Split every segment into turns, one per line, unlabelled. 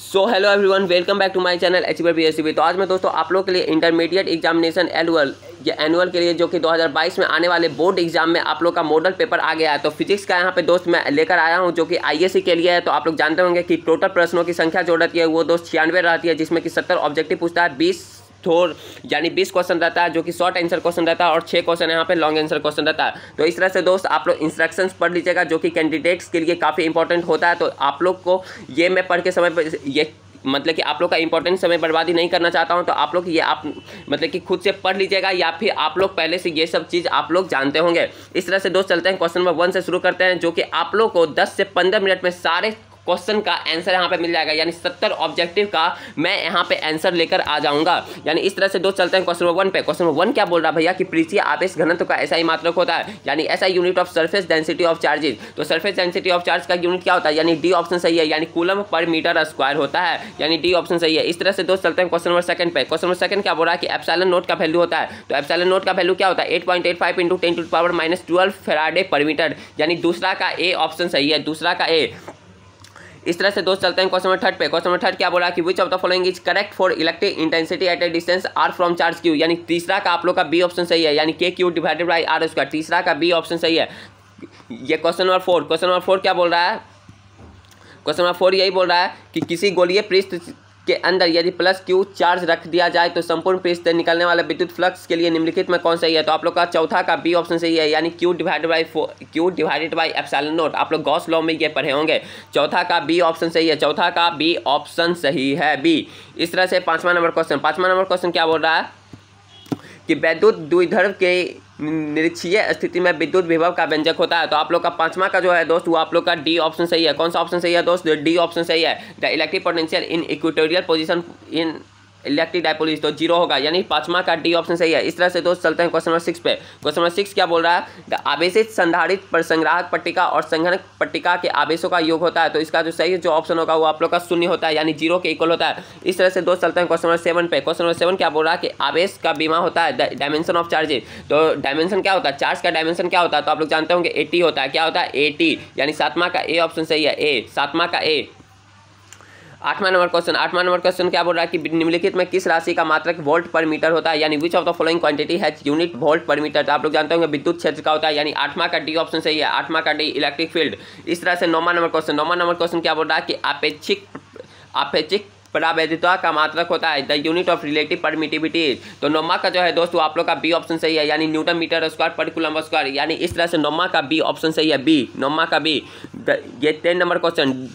So hello everyone welcome back to my channel H B तो आज मैं दोस्तों आप लोग के लिए इंटरमीडिएट एग्जामिनेशन एनुअल या एनुअल के लिए जो कि 2022 में आने वाले बोर्ड एग्ज़ाम में आप लोग का मॉडल पेपर आ गया है। तो फिजिक्स का यहाँ पे दोस्त मैं लेकर आया हूँ, जो कि आईएससी के लिए है। तो आप लोग जानते होंगे कि टोटल प्रश्नों की संख्या जो रहती है वो दोस्त छियानवे रहती है, जिसमें कि सत्तर ऑब्जेक्टिव पूछता है, बीस थोर, यानी बीस क्वेश्चन रहता है जो कि शॉर्ट आंसर क्वेश्चन रहता है और छः क्वेश्चन यहाँ पे लॉन्ग आंसर क्वेश्चन रहता। है तो इस तरह से दोस्त, आप लोग इंस्ट्रक्शंस पढ़ लीजिएगा, जो कि कैंडिडेट्स के लिए काफ़ी इंपॉर्टेंट होता है। तो आप लोग को ये मैं पढ़ के समय पर ये मतलब कि आप लोग का इंपॉर्टेंट समय बर्बादी नहीं करना चाहता हूँ। तो आप लोग ये आप मतलब कि खुद से पढ़ लीजिएगा या फिर आप लोग पहले से ये सब चीज़ आप लोग जानते होंगे। इस तरह से दोस्त, चलते हैं। क्वेश्चन नंबर वन से शुरू करते हैं, जो कि आप लोग को 10 से 15 मिनट में सारे क्वेश्चन का आंसर यहाँ पे मिल जाएगा, यानी सत्तर ऑब्जेक्टिव का मैं यहाँ पे आंसर लेकर आ जाऊँगा। यानी इस तरह से दोस्त चलते हैं क्वेश्चन नंबर वन पे। क्वेश्चन नंबर वन क्या बोल रहा भैया कि पृथ्वी आवेश घनत्व का ऐसा ही मात्रक होता है। यानी ऐसा unit of surface density of charges तो सर्फेस डेंसिटी ऑफ़ चार्ज का यूनिट क्या होता है? यानी डी ऑप्शन सही है, यानी कूलम पर मीटर स्क्वायर होता है। यानी डी ऑप्शन सही है। इस तरह से दोस्त चलते हैं क्वेश्चन नंबर सेकंड पे। क्वेश्चन नंबर सेकंड क्या बोल रहा है कि एप्साइलन नोट का वैल्यू होता है। तो एप्साइलन नोट का वैल्यू क्या होता है? Eight point eight five into ten to power minus twelve farad per metre यानी दूसरा का ए ऑप्शन सही है, दूसरा का ए इस तरह से दोस्त चलते हैं क्वेश्चन नंबर थर्ड पे। क्वेश्चन नंबर थर्ड क्या बोला कि which of the following is correct for electric intensity at a distance R from charge Q यानी तीसरा का आप लोग का बी ऑप्शन सही है, यानी K Q divided by R square तीसरा का बी ऑप्शन सही है। ये question number four question number four क्या बोल रहा है? क्वेश्चन नंबर फोर यही बोल रहा है कि किसी गोलीय पृष्ठ के अंदर यदि प्लस क्यू चार्ज रख दिया जाए तो संपूर्ण पृष्ठ से निकलने वाले विद्युत फ्लक्स के लिए निम्नलिखित में कौन सही है? तो आप लोग का चौथा का बी ऑप्शन सही है, यानी Q divided by Q divided by epsilon naught आप लोग गॉस लॉ में ये पढ़े होंगे। चौथा का बी ऑप्शन सही है, चौथा का बी ऑप्शन सही है बी इस तरह से पांचवा नंबर क्वेश्चन पांचवा नंबर क्वेश्चन क्या बोल रहा है? कि वैद्युत द्विध्रुव के निरीक्षीय स्थिति में विद्युत विभव का व्यंजक होता है। तो आप लोग का पांचवा का जो है दोस्त, वो आप लोग का डी ऑप्शन सही है। कौन सा ऑप्शन सही है दोस्त? डी ऑप्शन सही है। The electric potential in equatorial position in electric dipoles तो ज़ीरो होगा, यानी पांचवा का डी ऑप्शन सही है। इस तरह से दोस्त चलते हैं क्वेश्चन नंबर सिक्स पे। क्वेश्चन नंबर सिक्स क्या बोल रहा है? आवेशित संधारित पर संग्राहक पट्टिका और संघनक पट्टिका के आवेशों का योग होता है तो इसका जो सही जो ऑप्शन होगा वो आप लोग का शून्य होता है, यानी ज़ीरो के इक्वल होता है। इस तरह से दोस्त चलते हैं क्वेश्चन नंबर सेवन पे। क्वेश्चन नंबर सेवन क्या बोल रहा है कि आवेश का बीमा होता है डायमेंशन ऑफ़ चार्जेस तो डायमेंशन क्या होता है? चार्ज का डायमेंशन क्या होता है? तो आप लोग जानते होंगे एटी होता है। क्या होता है? एटी यानी सातवा का ए ऑप्शन सही है ए सातवा का ए आठवां नंबर क्वेश्चन आठवां नंबर क्वेश्चन क्या बोल रहा है कि निम्नलिखित में किस राशि का मात्रक वोल्ट पर मीटर होता है? यानी which of the following quantity has unit volt per metre तो आप लोग जानते होंगे विद्युत क्षेत्र का होता है, यानी आठवां का डी ऑप्शन सही है, आठवां का डी इलेक्ट्रिक फ़ील्ड इस तरह से नौवा नंबर क्वेश्चन नौवा नंबर क्वेश्चन क्या बोल रहा है कि अपेक्षिक अपेक्षिक परावैधता का मात्रक होता है the unit of relative permittivity तो नोमा का जो है दोस्तों, आप लोग का बी ऑप्शन सही है, यानी न्यूटन मीटर स्क्वायर पर कुलम स्क्वायर यानी इस तरह से नोमा का बी ऑप्शन सही है बी नोमा का बी ये टेन नंबर क्वेश्चन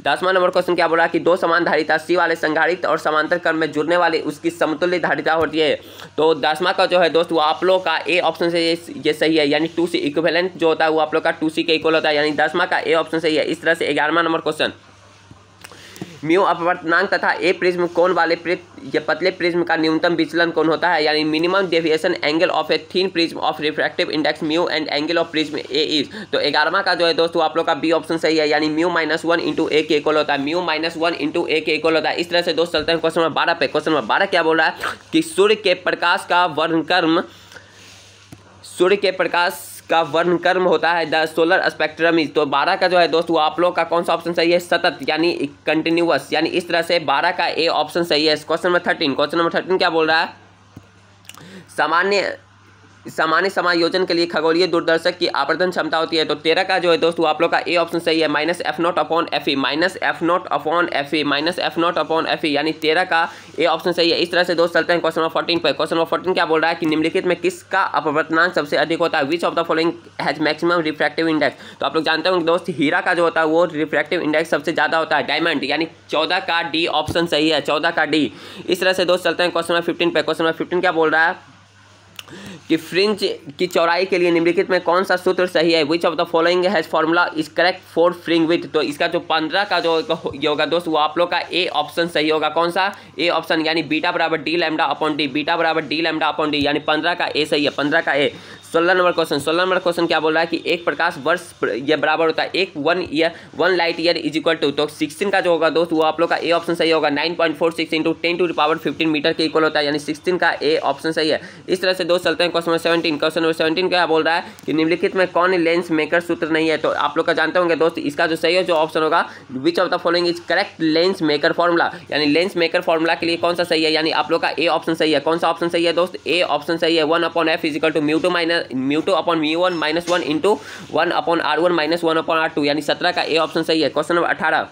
दसवां नंबर क्वेश्चन क्या बोला कि दो समान धारिता सी वाले संघारित और समांतर क्रम में जुड़ने वाली, उसकी समतुल्य धारिता होती है। तो दसवां का जो है दोस्त, वो आप लोग का ए ऑप्शन से ये सही है, यानी टू सी इक्वेलेंट जो होता है, वो आप लोग का टू सी के इक्वल होता है। यानी दसवां का ए ऑप्शन सही है। इस तरह से ग्यारहवा नंबर क्वेश्चन म्यू अपवर्तनांक तथा ए प्रिज्म कोण वाले ये पतले प्रिज्म का न्यूनतम विचलन कौन होता है? यानी minimum deviation angle of a thin prism of refractive index mu and angle of prism A is तो ग्यारहवा का जो है दोस्तों, आप लोग का बी ऑप्शन सही है। यानी mu minus one into A के इक्वल होता है। Mu minus one into A के इक्वल होता है। इस तरह से दोस्त चलते हैं क्वेश्चन नंबर बारह पे। क्वेश्चन नंबर बारह क्या बोल रहा है? कि सूर्य के प्रकाश का वर्णकर्म सूर्य के प्रकाश का वर्ण कर्म होता है द सोलर स्पेक्ट्रम इज़। तो बारह का जो है दोस्तों आप लोग का कौन सा ऑप्शन सही है? सतत, यानी कंटिन्यूस यानी इस तरह से बारह का ए ऑप्शन सही है। Question number thirteen question number thirteen क्या बोल रहा है? सामान्य सामान्य समायोजन के लिए खगोलीय दूरदर्शक की आवर्धन क्षमता होती है। तो तेरह का जो है दोस्तों आप लोग का ए ऑप्शन सही है minus F naught upon F E minus F naught upon F E minus F naught upon F E यानी तेरह का ए ऑप्शन सही है। इस तरह से दोस्त चलते हैं क्वेश्चन नंबर फोर्टीन पर क्वेश्चन नंबर फोर्टीन क्या बोल रहा है कि निम्नलिखित में किसका अपवर्तनांक सबसे अधिक होता है? Which of the following has maximum refractive index तो आप लोग जानते होंगे दोस्त, हीरा का जो होता है, वो रिफ्रैक्टिव इंडेक्स सबसे ज़्यादा होता है। डायमंड यानी चौदह का डी ऑप्शन सही है, चौदह का डी इस तरह से दोस्त चलते हैं क्वेश्चन नंबर फिफ्टीन पर क्वेश्चन नंबर फिफ्टीन क्या बोल रहा है? कि फ्रिंज की चौड़ाई के लिए निम्नलिखित में कौन सा सूत्र सही है? Which of the following has formula is correct for fringe width तो इसका जो पंद्रह का जो ये होगा दोस्त, वो आप लोग का ए ऑप्शन सही होगा। कौन सा? ए ऑप्शन यानी बीटा बराबर D lambda upon D beta बराबर डी लैमडा अपॉन डी यानी पंद्रह का ए सही है, पंद्रह का ए सोलह नंबर क्वेश्चन, सोलह नंबर क्वेश्चन क्या बोल रहा है कि एक प्रकाश वर्ष ये बराबर होता है, एक one year one light year is equal to तो सिक्सटीन का जो होगा दोस्त, वो आप लोग का ए ऑप्शन सही होगा nine point four six into ten to power fifteen metre के इक्वल होता है, यानी सिक्सटीन का ए ऑप्शन सही है। इस तरह से दोस्त चलते हैं question number seventeen question number seventeen क्या बोल रहा है कि निम्नलिखित में कौन लेंस मेकर सूत्र नहीं है तो आप लोग का जानते होंगे दोस्त, इसका जो सही है, जो ऑप्शन होगा which of the following is correct lens maker formula यानी लेंस मेकर फॉर्मूला के लिए कौन सा सही है, यानी आप लोग का ए ऑप्शन सही है। कौन सा ऑप्शन सही है दोस्त? ए ऑप्शन सही है one upon F equal to mu two minus mu two upon mu one minus one into one upon R one minus one upon R two यानी सत्रह का ए ऑप्शन सही है। क्वेश्चन नंबर अठारह।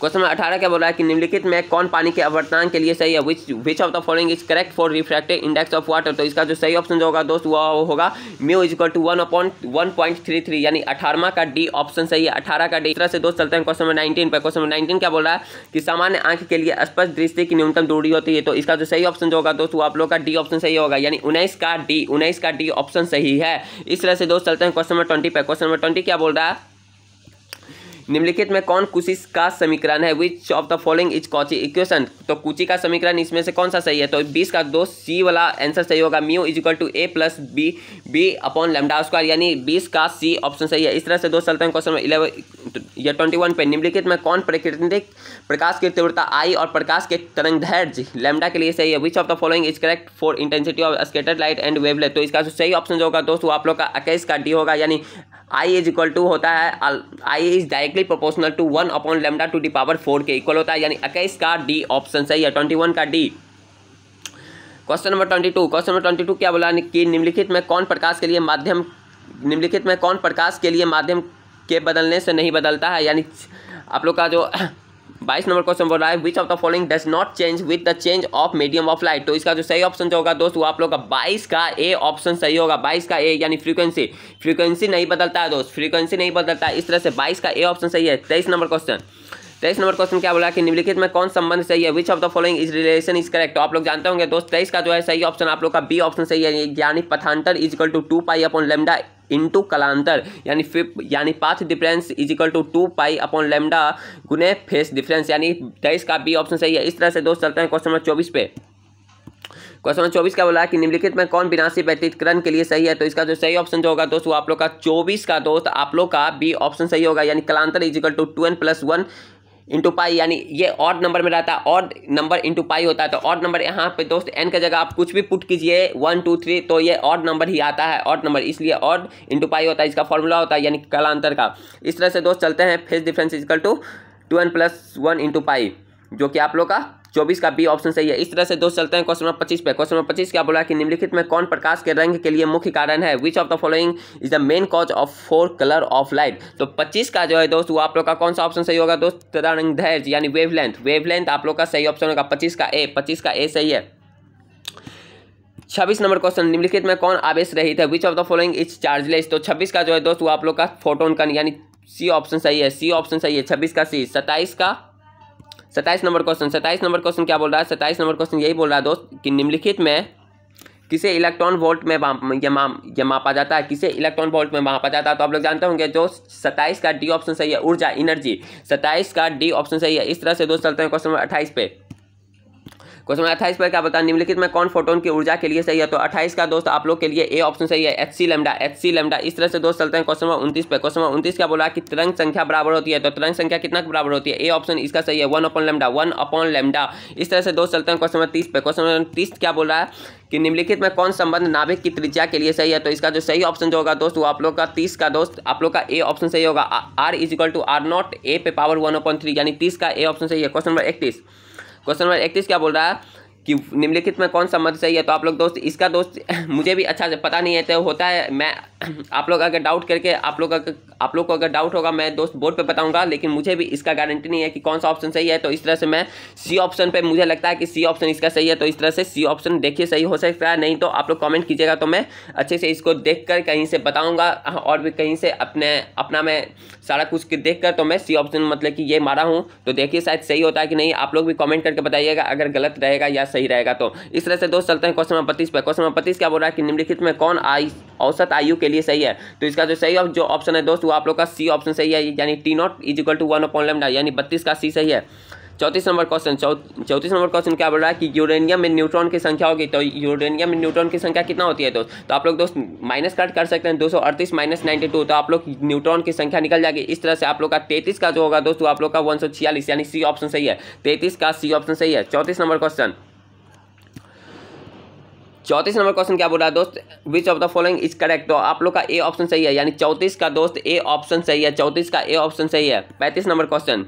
क्वेश्चन नंबर अठारह क्या बोल रहा है कि निम्नलिखित में कौन पानी के अवर्तनांक के लिए सही है? Which which of the following is correct for refractive index of water तो इसका जो सही ऑप्शन जो होगा दोस्त वो होगा mu is equal to one upon one point three three यानी अठारहवा का डी ऑप्शन सही है। अठारह का डी तरह से दोस्त चलते हैं क्वेश्चन नंबर नाइनटीन पर क्वेश्चन नंबर नाइनटीन क्या बोल रहा है कि सामान्य आँख के लिए स्पष्ट दृष्टि की न्यूनतम दूरी होती है। तो इसका जो सही ऑप्शन जो होगा दोस्त, वो आप लोग का डी ऑप्शन सही होगा। यानी उन्नीस का डी उन्नीस का डी ऑप्शन सही है। इस तरह से दोस्त चलते हैं क्वेश्चन नंबर ट्वेंटी पर क्वेश्चन नंबर ट्वेंटी क्या बोल रहा है? निम्नलिखित में कौन कुशिश का समीकरण है? Which of the following is Cauchy equation तो कुची का समीकरण इसमें से कौन सा सही है? तो बीस का दो सी वाला आंसर सही होगा। Mu is equal to A plus B B upon lambda square यानी बीस का सी ऑप्शन सही है। इस तरह से दो चलते हैं क्वेश्चन इलेवन या ट्वेंटी वन पे निम्नलिखित में कौन प्राकृतिक प्रकाश की तीव्रता आई और प्रकाश के तरंग धैर्य लेमडा के लिए सही है? Which of the following is correct for intensity of scatter light and wavelet तो इसका जो सही ऑप्शन जो होगा दोस्तों, आप लोग का इक्कीस का डी होगा। यानी आई इज़ इक्वल टू होता है I is directly proportional to one upon lambda to the power four के इक्वल होता है, यानी इक्कीस का डी ऑप्शन सही है ट्वेंटी वन का D question number twenty two question number twenty two क्या बोला कि निम्नलिखित में कौन प्रकाश के लिए माध्यम, निम्नलिखित में कौन प्रकाश के लिए माध्यम के बदलने से नहीं बदलता है? यानी आप लोग का जो बाईस नंबर क्वेश्चन बोल रहा है which of the following does not change with the change of medium of light तो इसका जो सही ऑप्शन जो होगा दोस्त, वो आप लोग का बाईस का ए ऑप्शन सही होगा। बाईस का ए यानी फ्रीक्वेंसी फ्रीक्वेंसी नहीं बदलता है दोस्त फ्रीक्वेंसी नहीं बदलता है। इस तरह से बाईस का ए ऑप्शन सही है। तेईस नंबर क्वेश्चन। तेईस नंबर क्वेश्चन क्या बोला कि निम्नलिखित में कौन संबंध सही है? Which of the following is relation is correct तो आप लोग जानते होंगे दोस्त, तेईस का जो है सही ऑप्शन आप लोग का बी ऑप्शन सही है। यानी पथांतर is equal to two pi upon lambda into कलांतर, यानी यानी path difference is equal to two pi upon lambda गुने फेस डिफरेंस यानी तेईस का बी ऑप्शन सही है। इस तरह से दोस्त चलते हैं क्वेश्चन नंबर चौबीस पे। क्वेश्चन नंबर चौबीस का बोला है कि निम्नलिखित में कौन विनाशी व्यतीतकरण के लिए सही है? तो इसका जो सही ऑप्शन जो होगा दोस्त, वो आप लोग का चौबीस का दोस्त, आप लोग का बी ऑप्शन सही होगा, यानी कलांतर is equal to two N plus one into pi यानी ये और नंबर में रहता है और नंबर इंटू पाई होता है तो और नंबर यहाँ पे दोस्त एन के जगह आप कुछ भी पुट कीजिए वन टू थ्री तो ये और नंबर ही आता है और नंबर इसलिए और इंटू पाई होता है, इसका फॉर्मूला होता है, यानी कलांतर का। इस तरह से दोस्त चलते हैं phase difference equal to two N plus one into pi जो कि आप लोग का चौबीस का बी ऑप्शन सही है। इस तरह से दोस्त चलते हैं क्वेश्चन नंबर पच्चीस पे। क्वेश्चन नंबर पच्चीस क्या बोला कि निम्नलिखित में कौन प्रकाश के रंग के लिए मुख्य कारण है? Which of the following is the main cause of four colour of light तो पच्चीस का जो है दोस्त, वो आप लोग का कौन सा ऑप्शन सही होगा दोस्त? रंग धैर्य यानी वेव लेंथ वेव लेंथ आप लोग का सही ऑप्शन होगा। पच्चीस का ए पच्चीस का ए सही है। छब्बीस नंबर क्वेश्चन, निम्नलिखित में कौन आवेश रहित है? Which of the following is chargeless तो छब्बीस का जो है दोस्त, वो आप लोग का फोटोन का, यानी सी ऑप्शन सही है। सी ऑप्शन सही है। छब्बीस का सी सत्ताईस का सत्ताईस नंबर क्वेश्चन, सत्ताईस नंबर क्वेश्चन क्या बोल रहा है? सत्ताईस नंबर क्वेश्चन यही बोल रहा है, दोस्त, कि निम्नलिखित में किसे इलेक्ट्रॉन वोल्ट में यह मापा जाता है? किसे इलेक्ट्रॉन वोल्ट में मापा जाता है? तो आप लोग जानते होंगे जो सत्ताईस का डी ऑप्शन सही है, ऊर्जा इनर्जी सत्ताईस का डी ऑप्शन सही है। इस तरह से दोस्त चलते हैं क्वेश्चन नंबर अट्ठाईस पे। क्वेश्चन नंबर अट्ठाईस पर क्या बताया निम्नलिखित में कौन फोटोन की ऊर्जा के लिए सही है? तो अट्ठाईस का दोस्त आप लोग के लिए ए ऑप्शन सही है H C lambda H C lambda इस तरह से दोस्त चलते हैं क्वेश्चन नंबर उनतीस पर क्वेश्चन नंबर उनतीस क्या बोला कि तरंग संख्या बराबर होती है? तो तरंग संख्या कितना बराबर होती है? ए ऑप्शन इसका सही है one upon lambda one upon lambda इस तरह से दोस्त चलते हैं क्वेश्चन नंबर तीस पर क्वेश्चन नंबर तीस क्या बोल रहा है कि निम्नलिखित में कौन संबंध नाभिक की त्रिज्या के लिए सही है? तो इसका जो सही ऑप्शन जो होगा दोस्त, वो आप लोग का तीस का दोस्त, आप लोग का ए ऑप्शन सही होगा। R is equal to R nought A पे पावर वन अपॉइंट थ्री यानी तीस का ए ऑप्शन सही है। क्वेश्चन नंबर इकतीस। क्वेश्चन नंबर इकतीस क्या बोल रहा है? कि निम्नलिखित में कौन सा मत सही है तो आप लोग दोस्त, इसका दोस्त मुझे भी अच्छा से पता नहीं है तो होता है, मैं आप लोग अगर डाउट करके, आप लोग अगर, आप लोग को अगर डाउट होगा, मैं दोस्त बोर्ड पे बताऊँगा, लेकिन मुझे भी इसका गारंटी नहीं है कि कौन सा ऑप्शन सही है तो इस तरह से मैं सी ऑप्शन पे, मुझे लगता है कि सी ऑप्शन इसका सही है तो इस तरह से सी ऑप्शन देखिए सही हो सकता है, नहीं तो आप लोग कॉमेंट कीजिएगा तो मैं अच्छे से इसको देख कर कहीं से बताऊँगा, और भी कहीं से अपने, अपना मैं सारा कुछ देख कर तो मैं सी ऑप्शन मतलब कि ये मारा हूँ तो देखिए शायद सही होता है कि नहीं, आप लोग भी कॉमेंट करके बताइएगा, अगर गलत रहेगा या सही रहेगा। तो इस तरह से दोस्त चलते हैं क्वेश्चन नंबर पच्चीस पर क्वेश्चन नंबर पच्चीस क्या बोल रहा है कि निम्नलिखित में कौन आई औसत आयु के लिए सही है? तो इसका जो सही जो ऑप्शन है दोस्त, वो आप लोग का सी ऑप्शन सही है, यानी T nought is equal to one upon lambda यानी बत्तीस का सी सही है। चौंतीस नंबर क्वेश्चन चौंतीस नंबर क्वेश्चन क्या बोल रहा है कि यूरेनियम में न्यूट्रॉन की संख्या होगी? तो यूरेनियम में न्यूट्रॉन की संख्या कितना होती है दोस्त? तो आप लोग दोस्त माइनस कट कर सकते हैं, दो सौ अड़तीस माइनस नाइन्टी टू तो आप लोग न्यूट्रॉन की संख्या निकल जाएगी। इस तरह से आप लोग का तैतीस का जो होगा दोस्तों आप लोग का वन यानी सी ऑप्शन सही है। तैतीस का सी ऑप्शन सही है। चौंतीस नंबर क्वेश्चन चौंतीस नंबर क्वेश्चन क्या बोल रहा है दोस्त? Which of the following is correct तो आप लोग का ए ऑप्शन सही है, यानी चौंतीस का दोस्त ए ऑप्शन सही है, चौंतीस का ए ऑप्शन सही है। पैंतीस नंबर क्वेश्चन।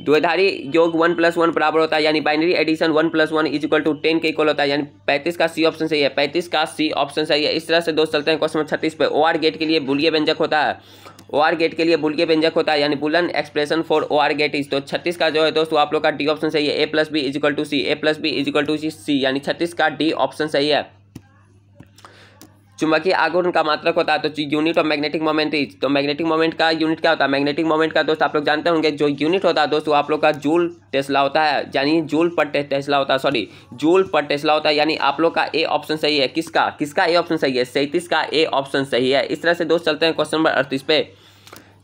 द्विधारी योग वन प्लस वन बराबर होता है, यानी binary addition one plus one is equal to ten के इक्वल होता है, यानी पैंतीस का सी ऑप्शन सही है, पैंतीस का सी ऑप्शन सही है। इस तरह से दोस्त चलते हैं क्वेश्चन छत्तीस पे। ओ गेट के लिए बुलिये व्यंजक होता है। ओ आर गेट के लिए बुल के व्यंजक होता है, यानी Boolean expression for O R gate is तो छत्तीस का जो है दोस्तों, आप लोग का डी ऑप्शन सही है A plus B equal to C A plus B equal to C यानी छत्तीस का डी ऑप्शन सही है। चुंबकीय आघूर्ण का मात्रक होता है तो unit of magnetic moment is तो मैग्नेटिक मोमेंट का यूनिट क्या होता है? मैग्नेटिक मोमेंट का दोस्त आप लोग जानते होंगे, जो यूनिट होता है दोस्तों आप लोग का जूल टेस्ला होता है, यानी जूल पर टेस्ला होता है सॉरी जूल पर टेस्ला होता है, यानी आप लोग का ए ऑप्शन सही है। किसका? किसका ए ऑप्शन सही है? सैंतीस का ए ऑप्शन सही है। इस तरह से दोस्त चलते हैं क्वेश्चन नंबर अड़तीस पे।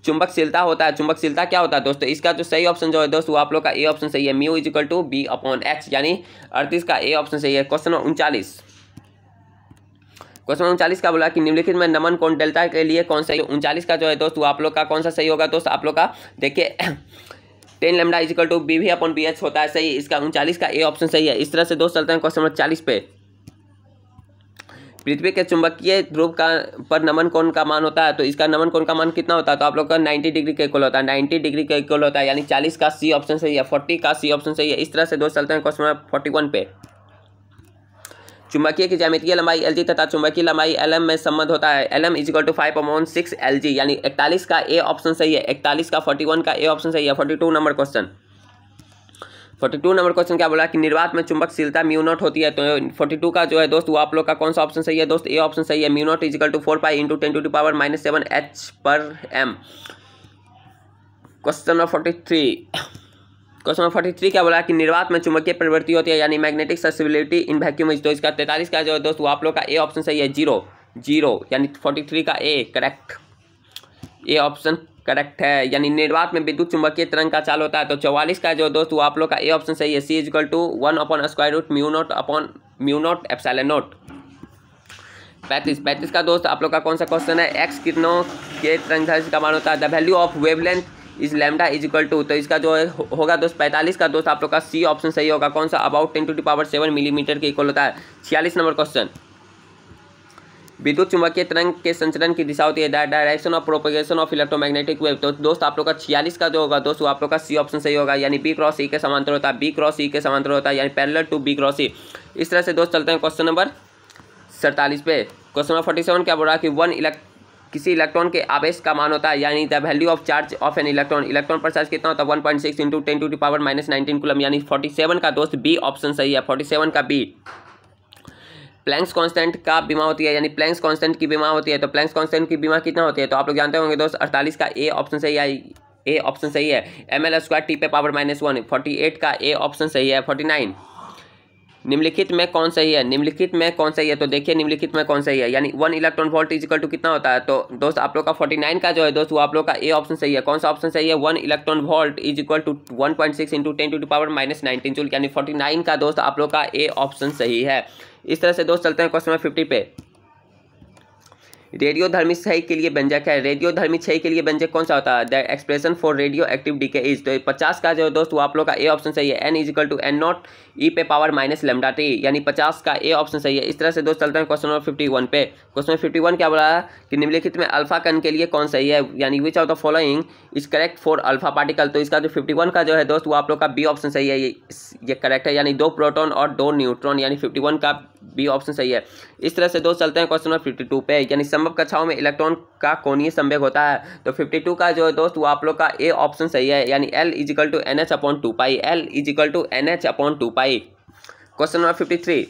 चुंबकशीलता होता है, चुंबकशीलता क्या होता है दोस्तों? इसका जो सही ऑप्शन जो है दोस्तों, वो आप लोग का ए ऑप्शन सही है mu equal to B upon H यानी अड़तीस का ए ऑप्शन सही है। क्वेश्चन नंबर उनचालीस। क्वेश्चन उनचालीस का बोला कि निम्नलिखित में नमन कौन डेल्टा के लिए कौन सही? उनचालीस का जो है दोस्त, वो आप लोग का कौन सा सही होगा दोस्त? आप लोग का, देखिए, ten lambda equal to B V upon B H होता है सही, इसका उनचालीस का ए ऑप्शन सही है। इस तरह से दोस्त चलते हैं क्वेश्चन नंबर चालीस पे। पृथ्वी के चुंबकीय ध्रुव का, पर नमन कोण का मान होता है? तो इसका नमन कोण का मान कितना होता है? तो आप लोग का 90 डिग्री का इक्वल होता है। 90 डिग्री का इक्वल होता है, यानी 40 का सी ऑप्शन सही है 40 का सी ऑप्शन सही है। इस तरह से दोस्त चलते हैं क्वेश्चन नंबर फोर्टी वन पे। चुंबकीय की ज्यामितीय लंबाई एल तथा चुंबकीय लंबाई एल में संबंध होता है। L M equal to five upon six L यानी इकतालीस का ए ऑप्शन सही है। इकतालीस का फोर्टी वन का ए ऑप्शन सही है। Forty two number question forty two number question क्या बोला? कि निर्वात में चुंबकशीलता म्यू नॉट होती है तो फोर्टी टू का जो है दोस्त, वो आप लोग का कौन सा ऑप्शन सही है? दोस्त ए ऑप्शन सही है। Mu nought equal to four pi into ten to two power minus seven H पर M question number forty three question number forty three क्या बोला कि निर्वात में चुंबकीय प्रवृत्ति होती है, यानी magnetic susceptibility in vacuum is तो इसका तैतालीस का जो है दोस्त आप लोग का ए ऑप्शन सही है ज़ीरो ज़ीरो यानी फोर्टी थ्री का A correct A option correct है, यानी निर्वात में विद्युत चुंबकीय तरंग का चाल होता है तो चौवालीस का जो दोस्त, वो आप लोग का ए ऑप्शन सही है C equal to one upon square root mu nought upon mu nought epsilon nought पैंतीस पैंतीस का दोस्त, आप लोग का कौन सा क्वेश्चन है? एक्स कितनों के तरंग का मान होता है the value of wavelength is lambda is equal to तो इसका जो होगा दोस्त पैंतालीस का दोस्त आप लोग का सी ऑप्शन सही होगा। कौन सा? About ten to the power seven millimetre के इक्वल होता है। छियालीस नंबर क्वेश्चन विद्युत चुंबकीय तरंग के संचरण की दिशा होती है। Direction of propagation of electromagnetic wave तो दोस्त, आप लोग का छियालीस का जो होगा दोस्त आप लोग का सी ऑप्शन सही होगा। यानी बी क्रॉस ई के समांतर होता है। बी क्रॉस सी के समांतर होता है। यानी parallel to B cross C इस तरह से दोस्त चलते हैं क्वेश्चन नंबर सैंतालीस पे। क्वेश्चन नंबर फोर्टी सेवन क्या बोल रहा है कि वन इलेक्ट किसी इलेक्ट्रॉन के आवेश का मान होता है, यानी the value of charge of an electron electron पर चार्ज कितना होता है? One point six into ten to the power minus nineteen coulomb यानी फोर्टी सेवन का दोस्त बी ऑप्शन सही है फोर्टी सेवन का बी प्लैंक्स कांस्टेंट का बीमा होती है, यानी प्लैंक्स कांस्टेंट की बीमा होती है तो प्लैंक्स कांस्टेंट की बीमा कितना होती है? तो आप लोग जानते होंगे दोस्त, अड़तालीस का ए ऑप्शन सही है ए ऑप्शन सही है एम एल स्क्वायर टी पे power minus one forty eight का ए ऑप्शन सही है फोर्टी नाइन निम्नलिखित में कौन सही है? निम्नलिखित में कौन सही है? तो देखिए, निम्नलिखित में कौन सही है? यानी one electron volt equal to कितना होता है? तो दोस्त, आप लोग का फोर्टी नाइन का जो है, दोस्त, वो आप लोग का ए ऑप्शन सही है। कौन सा ऑप्शन सही है? One electron volt is equal to one point six into ten to power minus nineteen joule यानी फोर्टी नाइन का दोस्त, आप लोग का ए ऑप्शन सही है। इस तरह से दोस्त, चलते हैं क्वेश्चन नंबर फिफ्टी पे। रेडियो धर्मी क्षय के लिए व्यंजक है रेडियो धर्मी क्षय के लिए व्यंजक कौन सा होता है? The expression for radioactive decay is तो पचास का जो दोस्त, वो आप लोग का ए ऑप्शन सही है। N equal to N nought E पे पावर माइनस लेमडा टी यानी पचास का ए ऑप्शन सही है। इस तरह से दोस्त चलते हैं क्वेश्चन नंबर फिफ्टी वन पे। क्वेश्चन नंबर फिफ्टी वन क्या बोला? है कि निम्नलिखित में अल्फ़ा कन के लिए कौन सही है? यानी which of the following is correct for alpha particle तो इसका जो फिफ्टी वन का जो है दोस्त, वो आप लोग का बी ऑप्शन सही है। ये ये करेक्ट है। यानी दो प्रोटोन और दो न्यूट्रॉन यानी फिफ्टी वन का बी ऑप्शन सही है। इस तरह से दोस्त चलते हैं क्वेश्चन नंबर फिफ्टी टू पे। यानी संभव कक्षाओं में इलेक्ट्रॉन का कोणीय संवेग होता है। तो फिफ्टी टू का जो है दोस्त, वो आप लोग का ए ऑप्शन सही है, यानी L equal to N H upon two pi L equal to N H upon two pi question number fifty three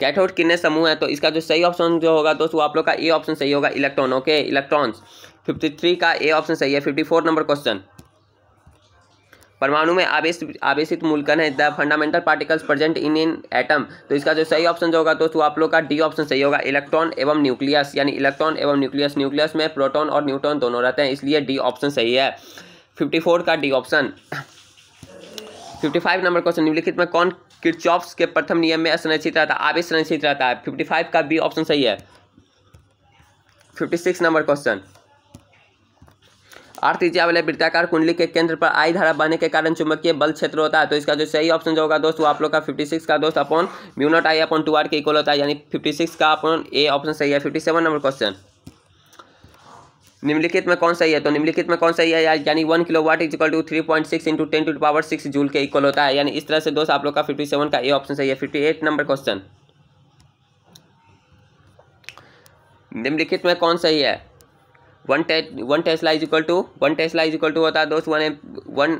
cathode कितने समूह है? तो इसका जो सही ऑप्शन जो होगा दोस्त, वो आप लोग का ए ऑप्शन सही होगा electron okay electrons fifty three का ए ऑप्शन सही है। फिफ्टी फोर नंबर क्वेश्चन परमाणु में आवेश आवेशित मूलकन है। The fundamental particles present in in atom तो इसका जो सही ऑप्शन जो होगा दोस्तों आप लोग का डी ऑप्शन सही होगा। इलेक्ट्रॉन एवं न्यूक्लियस यानी इलेक्ट्रॉन एवं न्यूक्लियस न्यूक्लियस में प्रोटॉन और न्यूट्रॉन दोनों रहते हैं, इसलिए डी ऑप्शन सही है। फिफ्टी फोर का D option fifty five number question निम्नलिखित में कौन किरचॉप्स के प्रथम नियम में संरक्षित रहता है? आवेश संरक्षित रहता है। फिफ्टी फाइव का बी ऑप्शन सही है। फिफ्टी सिक्स नंबर क्वेश्चन त्रिज्या वाले वृत्ताकार कुंडली के केंद्र पर आई धारा बहने के कारण चुंबकीय बल क्षेत्र होता है। तो इसका जो सही ऑप्शन जो होगा दोस्त वो आप लोग का फिफ्टी सिक्स का दोस्त upon mu naught I upon two R के इक्वल होता है। यानी फिफ्टी सिक्स का अपॉन ए ऑप्शन सही है। फिफ्टी सेवन नंबर क्वेश्चन निम्नलिखित में कौन सही है? तो निम्नलिखित में कौन सही है? यानी one kilowatt equal to three point six into ten to power six joule के इक्वल होता है। यानी इस तरह से दोस्त आप लोग का फिफ्टी सेवन का ए ऑप्शन सही है। फिफ्टी एट नंबर क्वेश्चन निम्नलिखित में कौन सही है? वन टे, one tesla is equal to one tesla is equal to होता है दोस्त, one one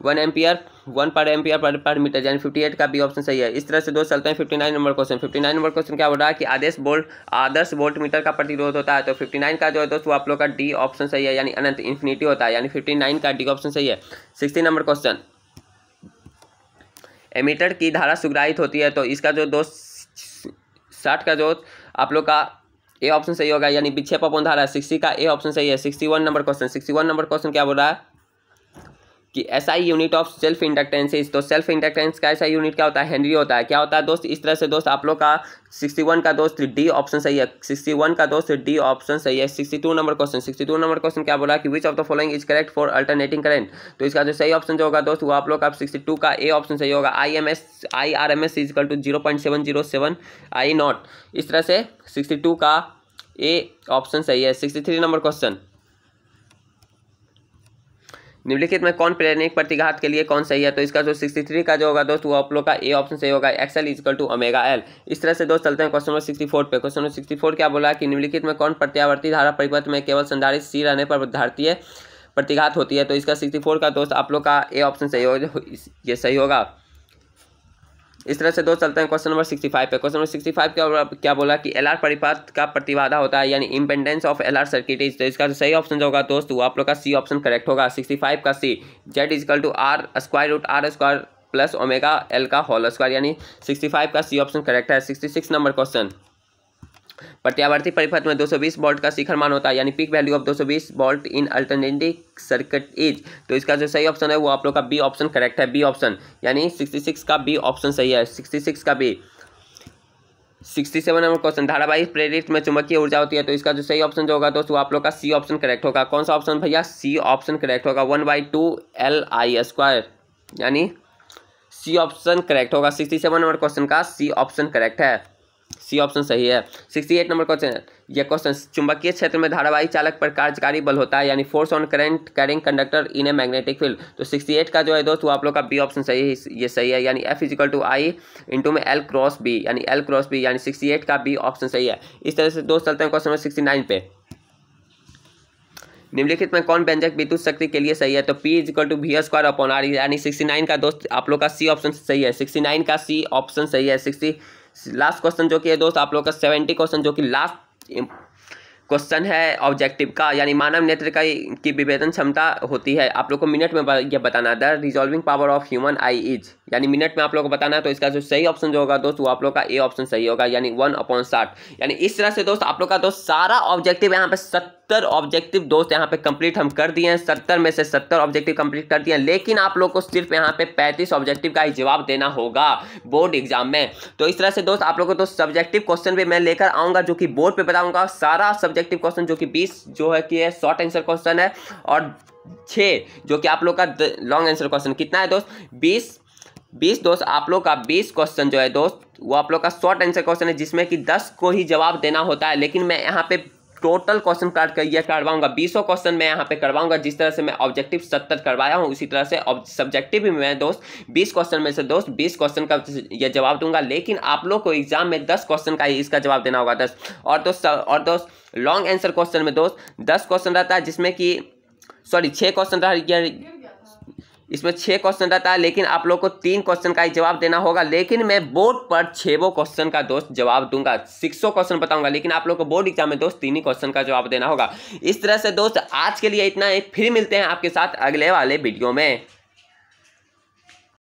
one ampere, one per ampere per per metre, यानी फिफ्टी एट का भी ऑप्शन सही है। इस तरह से दोस्त चलते हैं fifty nine number question fifty nine number question क्या हो रहा है कि आदेश बोल्ट आदर्श वोल्ट मीटर का प्रतिरोध होता है। तो फिफ्टी नाइन का जो है दोस्त, वो आप लोग का डी ऑप्शन सही है, यानी अनंत इन्फिनिटी होता है, यानी फिफ्टी नाइन का डी ऑप्शन सही है। सिक्सटी नंबर क्वेश्चन एमीटर की धारा सुग्राहित होती है तो इसका जो दोस्त, साठ का जो आप लोग का ए ऑप्शन सही होगा, यानी विक्षेप अपन धारा सिक्सटी का, ए ऑप्शन सही है sixty one number question sixty one number question क्या बोल रहा है? कि ऐसा यूनिट ऑफ़ सेल्फ इंडक्टेंस तो सेल्फ इंडक्टेंस का ऐसा यूनिट क्या होता है? हेनरी होता है। क्या होता है दोस्त? इस तरह से दोस्त आप लोग का 61 का दोस्त डी ऑप्शन सही है। 61 का दोस्त डी ऑप्शन सही है। 62 नंबर क्वेश्चन 62 नंबर क्वेश्चन क्या बोला कि which of the following is correct for alternating current तो इसका जो सही ऑप्शन जो होगा दोस्त, वो आप लोग का सिक्सटी टू का ए ऑप्शन सही होगा। I M S I R M S equal to zero point seven zero seven I naught इस तरह से सिक्सटी टू का ए ऑप्शन सही है। सिक्सटी थ्री नंबर क्वेश्चन निम्नलिखित में कौन प्रेरणिक प्रतिघात के लिए कौन सही है? तो इसका जो 63 का जो होगा दोस्त, वो आप लोग का ए ऑप्शन सही होगा X L equal to omega L इस तरह से दोस्त चलते हैं क्वेश्चन नंबर 64 पे। क्वेश्चन नंबर 64 क्या बोला कि निम्नलिखित में कौन प्रत्यावर्ती धारा परिपथ में केवल संधारित सी रहने पर धारतीय प्रतिघात होती है। तो इसका 64 का दोस्त, आप लोग का ए ऑप्शन सही होगा ये सही होगा। इस तरह से दोस्त चलते हैं। क्वेश्चन नंबर सिक्सटी फाइव पे। क्वेश्चन नंबर सिक्सटी फाइव क्या क्या बोला कि एल आर परिपात का प्रतिवादा होता है, यानी impedance of L R circuit is तो इसका जो सही ऑप्शन जो होगा दोस्त, वो आप लोग का सी ऑप्शन करेक्ट होगा। सिक्सटी फाइव का C Z equal to R square root R square plus omega L का होल स्क्वायर यानी सिक्सटी फाइव का सी ऑप्शन करेक्ट है। सिक्सटी सिक्स नंबर क्वेश्चन प्रत्यावर्ती परिपथ में 220 वोल्ट का शिखर मान होता है, यानी peak value of 220 volt in alternative circuit is तो इसका जो सही ऑप्शन है, वो आप लोग का बी ऑप्शन करेक्ट है बी ऑप्शन यानी 66 का बी ऑप्शन सही है 66 का बी 67 नंबर क्वेश्चन धारावाहिक प्रेरित में चुंबकीय ऊर्जा होती है तो इसका जो सही ऑप्शन जो होगा दोस्तों आप लोग का सी ऑप्शन करेक्ट होगा। कौन सा ऑप्शन भैया? सी ऑप्शन करेक्ट होगा one by two L I square यानी सी ऑप्शन करेक्ट होगा सिक्सटी सेवन नंबर क्वेश्चन का सी ऑप्शन करेक्ट है। सी ऑप्शन सही है। सिक्सटी एट नंबर क्वेश्चन यह क्वेश्चन चुंबकीय क्षेत्र में धारावाहिक चालक पर कार्यकारी बल होता है, यानी force on current carrying conductor in a magnetic field. तो सिक्सटी एट का जो है दोस्त वो आप लोग का बी ऑप्शन सही है, ये सही है। यानी F equal to I into में एल क्रॉस बी यानी एल क्रॉस बी यानी सिक्सटी एट का बी ऑप्शन सही है। इस तरह से दोस्त चलते हैं क्वेश्चन नंबर सिक्सटी नाइन पे। निम्नलिखित में कौन व्यंजक विद्युत शक्ति के लिए सही है? तो P equal to V square upon R यानी सिक्सटी नाइन का दोस्त, आप लोग का सी ऑप्शन सही है। सिक्सटी नाइन का सी ऑप्शन सही है। सिक्सटी लास्ट क्वेश्चन जो कि है दोस्त आप लोग का सेवेंटी क्वेश्चन जो कि लास्ट क्वेश्चन है ऑब्जेक्टिव का, यानी मानव नेत्र का की विभेदन क्षमता होती है। आप लोग को मिनट में यह बताना the resolving power of human eye is यानी मिनट में आप लोग को बताना है तो इसका जो सही ऑप्शन जो होगा दोस्त, वो आप लोग का ए ऑप्शन सही होगा, यानी वन अपॉन साठ। यानी इस तरह से दोस्त, आप लोग का दोस्त सारा ऑब्जेक्टिव यहाँ पे सत्तर ऑब्जेक्टिव दोस्त यहाँ पे कंप्लीट हम कर दिए हैं, सत्तर में से सत्तर ऑब्जेक्टिव कंप्लीट कर दिए हैं, लेकिन आप लोग को सिर्फ़ यहाँ पे पैंतीस ऑब्जेक्टिव का ही जवाब देना होगा बोर्ड एग्ज़ाम में। तो इस तरह से दोस्त, आप लोग को दोस्त सब्जेक्टिव क्वेश्चन भी मैं लेकर आऊँगा, जो कि बोर्ड पर बताऊँगा, सारा सब्जेक्टिव क्वेश्चन जो कि बीस जो है कि शॉर्ट आंसर क्वेश्चन है, और छः जो कि आप लोग का लॉन्ग आंसर क्वेश्चन कितना है दोस्त? बीस बीस दोस्त, आप लोग का बीस क्वेश्चन जो है दोस्त, वो आप लोग का शॉर्ट आंसर क्वेश्चन है, जिसमें कि दस को ही जवाब देना होता है, लेकिन मैं यहाँ पे टोटल क्वेश्चन कार्ड कर यह करवाऊँगा। बीसों क्वेश्चन मैं यहाँ पे करवाऊँगा, जिस तरह से मैं ऑब्जेक्टिव सत्तर करवाया हूँ, उसी तरह से सब्जेक्टिव भी मैं दोस्त, बीस क्वेश्चन में से दोस्त, बीस क्वेश्चन का ये जवाब दूँगा। लेकिन आप लोग को एग्ज़ाम में दस क्वेश्चन का ही इसका जवाब देना होगा दस और दोस्त और दोस्त लॉन्ग आंसर क्वेश्चन में दोस्त, दस क्वेश्चन रहता है जिसमें कि सॉरी छः क्वेश्चन रह इसमें छः क्वेश्चन रहता है, लेकिन आप लोग को तीन क्वेश्चन का ही जवाब देना होगा। लेकिन मैं बोर्ड पर छेवो क्वेश्चन का दोस्त जवाब दूँगा सिक्सों क्वेश्चन बताऊँगा, लेकिन आप लोग को बोर्ड एग्ज़ाम में दोस्त तीन ही क्वेश्चन का जवाब देना होगा। इस तरह से दोस्त, आज के लिए इतना ही। फिर मिलते हैं आपके साथ अगले वाले वीडियो में।